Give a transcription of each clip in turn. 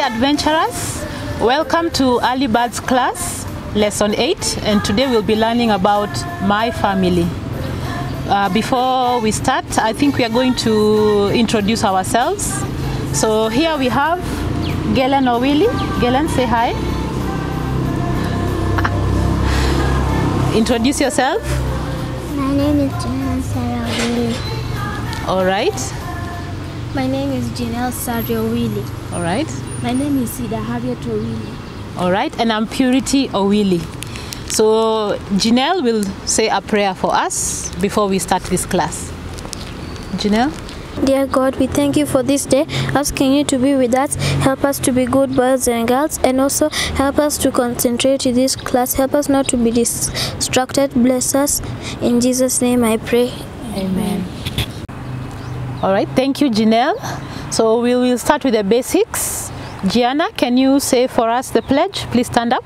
adventurers, welcome to Early Birds class, lesson 8, and today we'll be learning about my family. Uh, before we start, I think we are going to introduce ourselves. So here we have Galen Owili. Galen, say hi. Introduce yourself. My name is Janelle Sarah Willie. All right. My name is Janelle Sario Willie. All right. My name is Ida Harriet Willie. All right, and I'm Purity Owili. So Janelle will say a prayer for us before we start this class. Janelle? Dear God, we thank you for this day, asking you to be with us, help us to be good boys and girls, and also help us to concentrate in this class. Help us not to be distracted. Bless us. In Jesus' name I pray. Amen. All right, thank you, Janelle. So we will start with the basics. Gianna, can you say for us the pledge? Please stand up.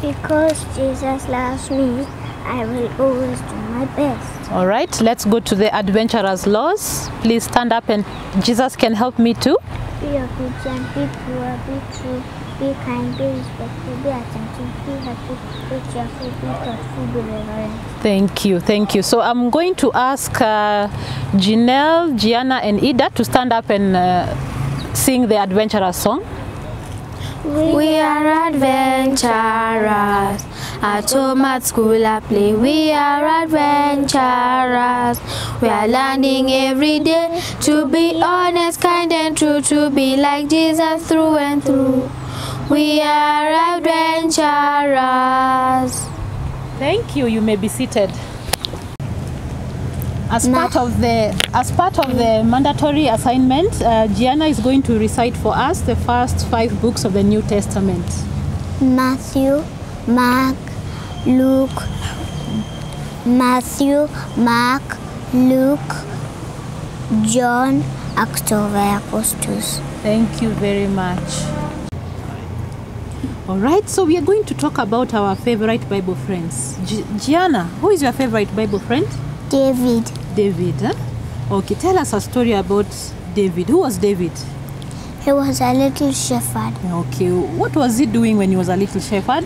Because Jesus loves me, I will always do my best. All right, let's go to the adventurer's laws. Please stand up and Jesus can help me too. Be obedient, be pure, be true, be kind, be respectful, be attentive, be happy, be cheerful, be thoughtful, be reverent. Thank you, thank you. So I'm going to ask uh, Janelle, Gianna, and Ida to stand up and uh, sing the adventurous song. We are adventurers. At home, at school, at play. We are adventurers. We are learning every day to be honest, kind, and true. To be like Jesus through and through. We are adventurers. Thank you. You may be seated. As part of the as part of the mandatory assignment, uh, Gianna is going to recite for us the first five books of the New Testament. Matthew, Mark, Luke, Matthew, Mark, Luke, John, Acts of the Apostles. Thank you very much. All right, so we are going to talk about our favorite Bible friends. Gi- Gianna, who is your favorite Bible friend? David, David. Huh? Okay, tell us a story about David. Who was David? he was a little shepherd. Okay, what was he doing when he was a little shepherd?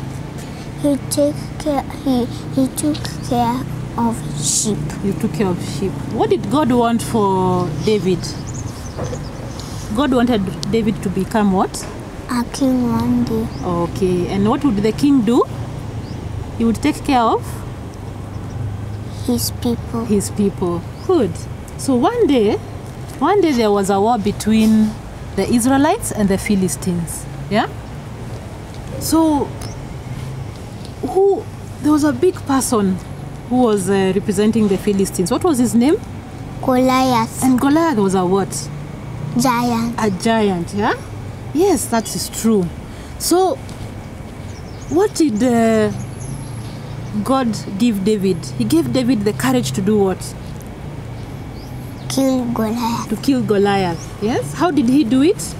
He took care. He he took care of sheep. He took care of sheep. What did God want for David? God wanted David to become what? A king one day. Okay, and what would the king do? He would take care of His people. his people. Good. So one day, one day there was a war between the Israelites and the Philistines. Yeah? So who there was a big person who was uh, representing the Philistines. What was his name? Goliath, And Goliath was a what? giant. A giant, yeah? Yes, that is true. So what did uh, God give David? He gave David the courage to do what? Kill Goliath to kill Goliath. Yes. How did he do it?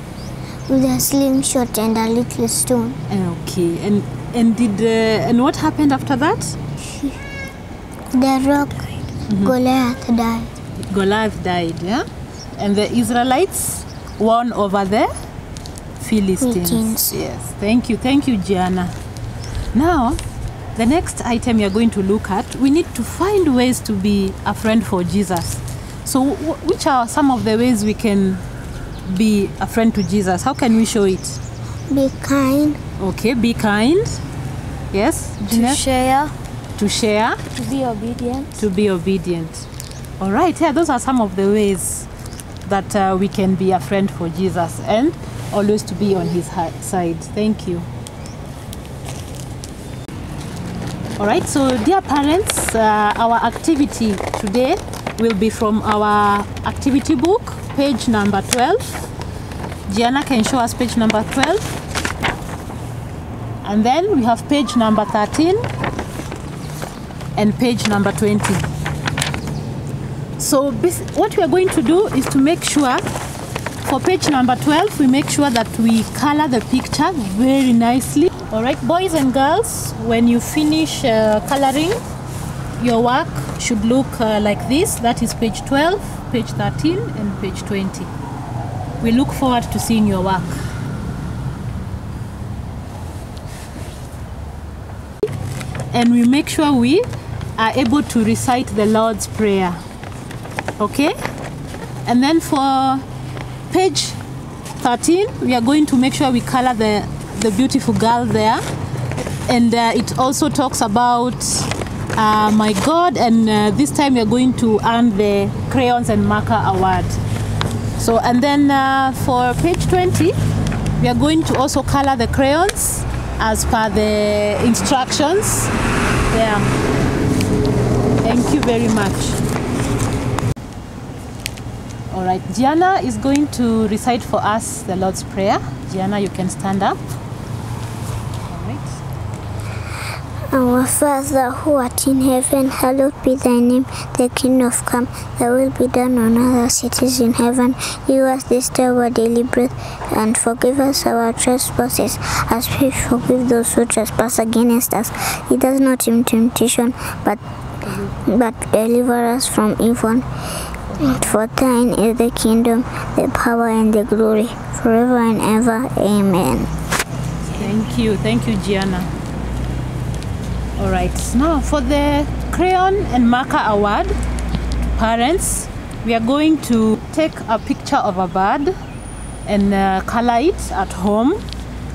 with a slingshot and a little stone. Okay. And and did uh, and what happened after that? The rock. Goliath died. Goliath died. Yeah. And the Israelites won over the Philistines. Philistines. Yes. Thank you. Thank you, Gianna. Now, the next item you're going to look at, we need to find ways to be a friend for Jesus. So, wh- which are some of the ways we can be a friend to Jesus? How can we show it? Be kind. Okay, be kind. Yes, To Jeanette? share, to share, to be obedient. to be obedient. All right, yeah, those are some of the ways that uh, we can be a friend for Jesus and always to be on his side. Thank you. All right, so dear parents, uh, our activity today will be from our activity book, page number 12. Gianna can show us page number 12. And then we have page number 13 and page number 20. So what we are going to do is to make sure for page number 12 we make sure that we color the picture very nicely. All right, boys and girls, when you finish uh, coloring, your work should look uh, like this. That is page 12, page 13 and page 20. We look forward to seeing your work. And we make sure we are able to recite the Lord's Prayer. Okay? And then for page 13, we are going to make sure we color the, the beautiful girl there. And uh, it also talks about uh, my God, and uh, this time we are going to earn the crayons and marker award. So, and then uh, for page 20, we are going to also color the crayons as per the instructions. Yeah. Thank you very much. All right, Gianna is going to recite for us the Lord's Prayer. Gianna, you can stand up. All right. Our Father who art in heaven, hallowed be thy name. Thy kingdom come, thy will be done on earth as it is in heaven. Give us this day our daily bread, and forgive us our trespasses, as we forgive those who trespass against us. Lead us not into temptation, but but deliver us from evil. For thine is the kingdom, the power, and the glory, forever and ever. Amen. Thank you. Thank you, Gianna. All right. Now, for the crayon and marker award, parents, we are going to take a picture of a bird and uh, color it at home.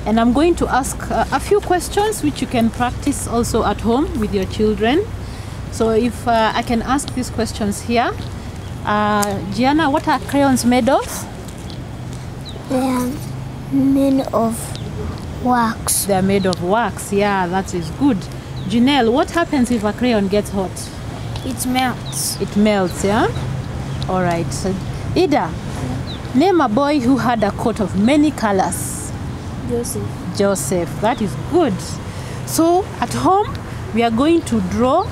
And I'm going to ask uh, a few questions which you can practice also at home with your children. So, if uh, I can ask these questions here, uh, Gianna, what are crayons made of? They are made of wax. They're made of wax. Yeah, that is good. Janelle, what happens if a crayon gets hot? It melts. It melts, yeah? All right. Ida, name a boy who had a coat of many colors. Joseph. Joseph. That is good. So, at home, we are going to draw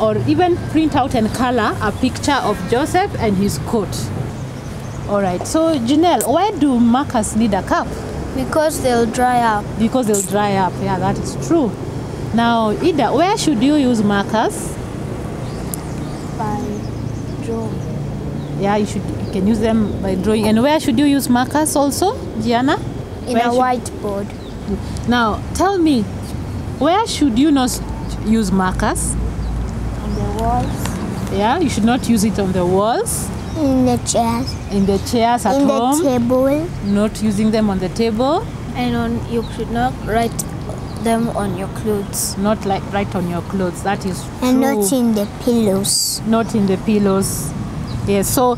or even print out and color a picture of Joseph and his coat. All right. So, Janelle, why do markers need a cap? Because they'll dry up. Because they'll dry up. Yeah, that is true. Now, Ida, where should you use markers? By drawing. Yeah, you should you can use them by drawing. And where should you use markers also, Gianna? In Where a whiteboard. Now, tell me, where should you not use markers? On the walls. Yeah, you should not use it on the walls, In the chairs. in the chairs at in home, the table. not using them on the table, And on you should not write them on your clothes. not like right on your clothes. That is true. And not in the pillows. not in the pillows. Yes, so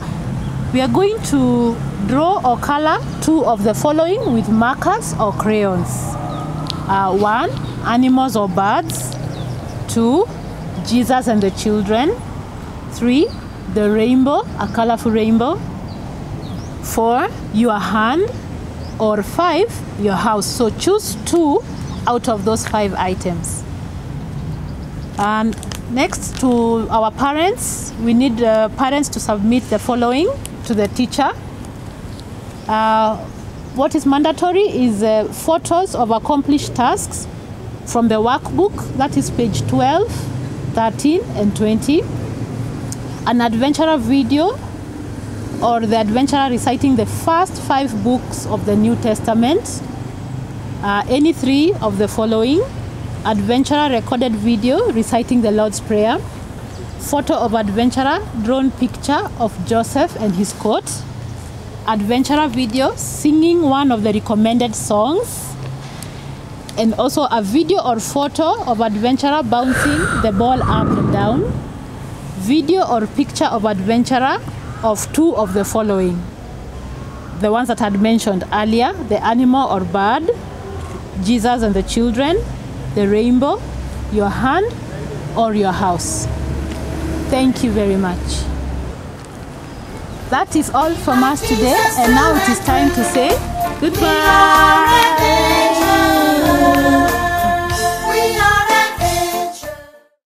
we are going to draw or color two of the following with markers or crayons. Uh, one, animals or birds. Two, Jesus and the children. Three, the rainbow, a colorful rainbow. Four, your hand. Or five, your house. So choose two out of those five items. And next to our parents, we need uh, parents to submit the following to the teacher. Uh, what is mandatory is uh, photos of accomplished tasks from the workbook, that is page 12, 13, and 20. An adventurer video or the adventurer reciting the first five books of the New Testament. Uh, any three of the following adventurer recorded video reciting the Lord's Prayer, photo of adventurer drawn picture of Joseph and his coat, adventurer video singing one of the recommended songs, and also a video or photo of adventurer bouncing the ball up and down, video or picture of adventurer of two of the following. The ones that I had mentioned earlier the animal or bird, Jesus and the children, the rainbow, your hand, or your house. Thank you very much. That is all from us today, and now it is time to say goodbye.